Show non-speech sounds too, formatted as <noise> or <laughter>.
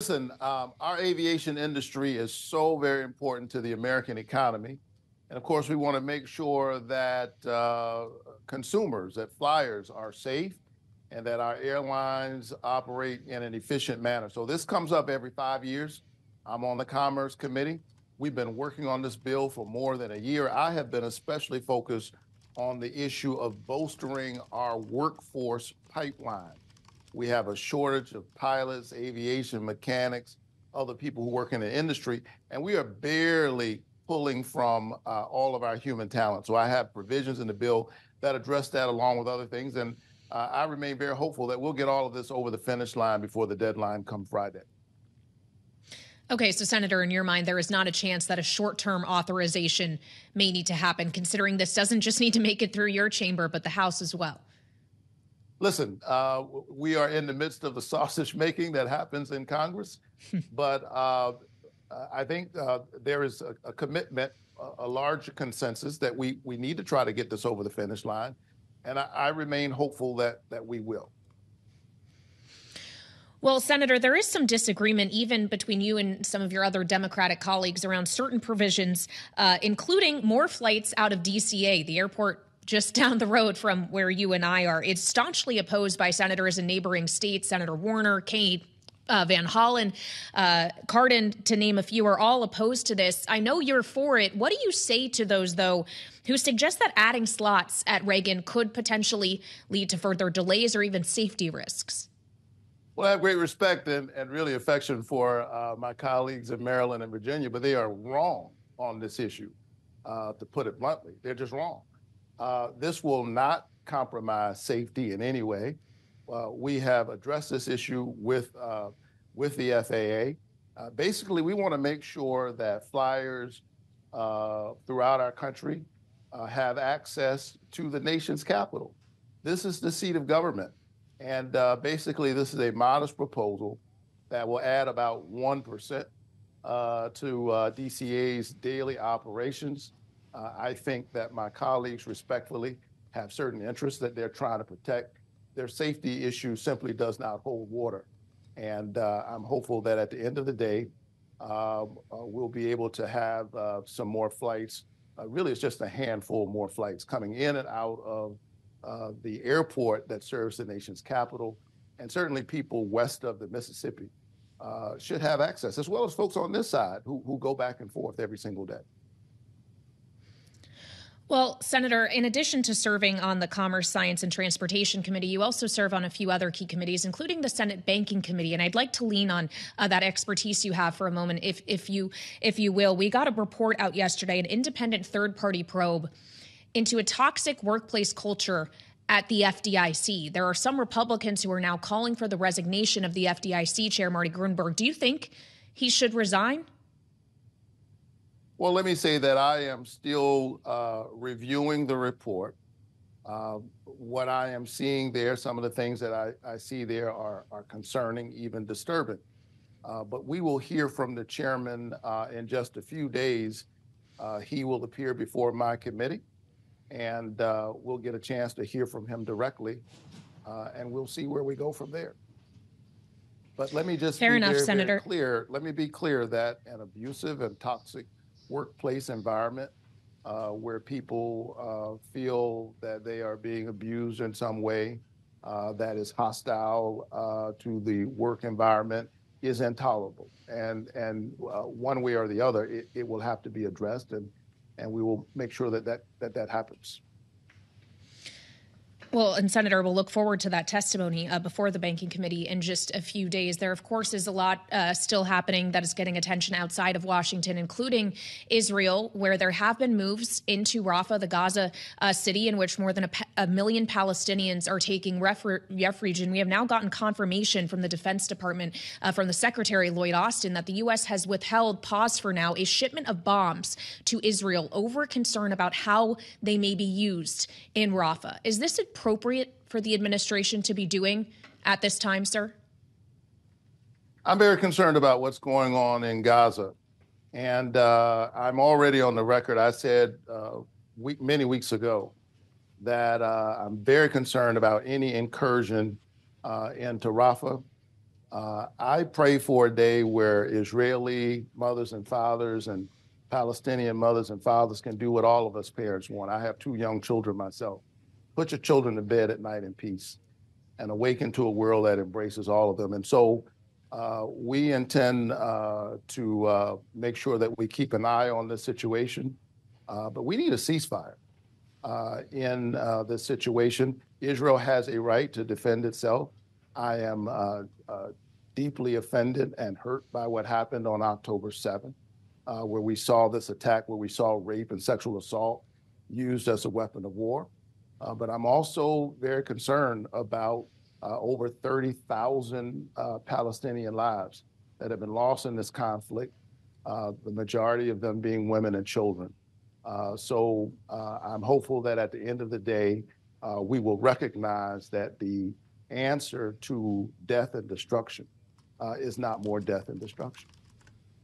Listen, um, our aviation industry is so very important to the American economy. And of course, we want to make sure that uh, consumers, that flyers are safe and that our airlines operate in an efficient manner. So this comes up every five years. I'm on the Commerce Committee. We've been working on this bill for more than a year. I have been especially focused on the issue of bolstering our workforce pipeline. We have a shortage of pilots, aviation mechanics, other people who work in the industry, and we are barely pulling from uh, all of our human talent. So I have provisions in the bill that address that along with other things. And uh, I remain very hopeful that we'll get all of this over the finish line before the deadline come Friday. Okay, so Senator, in your mind, there is not a chance that a short term authorization may need to happen, considering this doesn't just need to make it through your chamber, but the House as well. Listen, uh, we are in the midst of the <laughs> sausage making that happens in Congress, <laughs> but uh, I think uh, there is a, a commitment, a, a, large consensus that we, we need to try to get this over the finish line. And I, I remain hopeful that, that we will. Well, Senator, there is some disagreement even between you and some of your other Democratic colleagues around certain provisions, uh, including more flights out of DCA, the airport just down the road from where you and I are. It's staunchly opposed by senators in neighboring states. Senator Warner, Kaine, uh, Van Hollen, uh, Cardin, to name a few, are all opposed to this. I know you're for it. What do you say to those, though, who suggest that adding slots at Reagan could potentially lead to further delays or even safety risks? Well, I have great respect and, and really affection for uh, my colleagues in Maryland and Virginia, but they are wrong on this issue, uh, to put it bluntly. They're just wrong. Uh, this will not compromise safety in any way. Uh, we have addressed this issue with, uh, with the FAA. Uh, basically, we want to make sure that flyers throughout our country have access to the nation's capital. This is the seat of government. And uh, basically, this is a modest proposal that will add about 1% uh, to uh, DCA's daily operations. Uh, I think that my colleagues respectfully have certain interests that they're trying to protect. Their safety issue simply does not hold water. And uh, I'm hopeful that at the end of the day, um, uh, we'll be able to have some more flights. really, it's just a handful more flights coming in and out of uh, the airport that serves the nation's capital, and certainly people west of the Mississippi uh, should have access, as well as folks on this side who, who go back and forth every single day. Well, Senator, in addition to serving on the Commerce, Science, and Transportation Committee, you also serve on a few other key committees, including the Senate Banking Committee. And I'd like to lean on uh, that expertise you have for a moment, if if you if you will. We got a report out yesterday, an independent third-party probe into a toxic workplace culture at the FDIC. There are some Republicans who are now calling for the resignation of the FDIC chair, Marty Gruenberg. Do you think he should resign? Well, let me say that I am still uh, reviewing the report. Uh, what I am seeing there, some of the things that I, I see there are, are concerning, even disturbing. Uh, but we will hear from the chairman uh, in just a few days. Uh, he will appear before my committee and uh, we'll get a chance to hear from him directly, uh, and we'll see where we go from there. But let me just Fair be enough, very, Senator. very clear. Let me be clear that an abusive and toxic workplace environment uh, where people uh, feel that they are being abused in some way uh, that is hostile uh, to the work environment is intolerable. And and one way or the other, it, it will have to be addressed. And and we will make sure that that, that, that happens. Well, and Senator, we'll look forward to that testimony uh, before the Banking Committee in just a few days. There, of course, is a lot uh, still happening that is getting attention outside of Washington, including Israel, where there have been moves into Rafah, the Gaza uh, city, in which more than a, a million Palestinians are taking refuge. And we have now gotten confirmation from the Defense Department, uh, from the Secretary Lloyd Austin, that the U.S. has withheld, pause for now, a shipment of bombs to Israel over concern about how they may be used in Rafah. Is this a appropriate for the administration to be doing at this time, sir? I'm very concerned about what's going on in Gaza. And uh, I'm already on the record. I said uh, week, many weeks ago that uh, I'm very concerned about any incursion uh, into Rafah. Uh, I pray for a day where Israeli mothers and fathers and Palestinian mothers and fathers can do what all of us parents want. I have two young children myself. Put your children to bed at night in peace and awaken to a world that embraces all of them. And so uh, we intend uh, to uh, make sure that we keep an eye on this situation, uh, but we need a ceasefire uh, in uh, this situation. Israel has a right to defend itself. I am deeply offended and hurt by what happened on October 7th, uh, where we saw this attack, where we saw rape and sexual assault used as a weapon of war. Uh, but I'm also very concerned about uh, over 30,000 uh, Palestinian lives that have been lost in this conflict, uh, the majority of them being women and children. Uh, so uh, I'm hopeful that at the end of the day, we will recognize that the answer to death and destruction is not more death and destruction.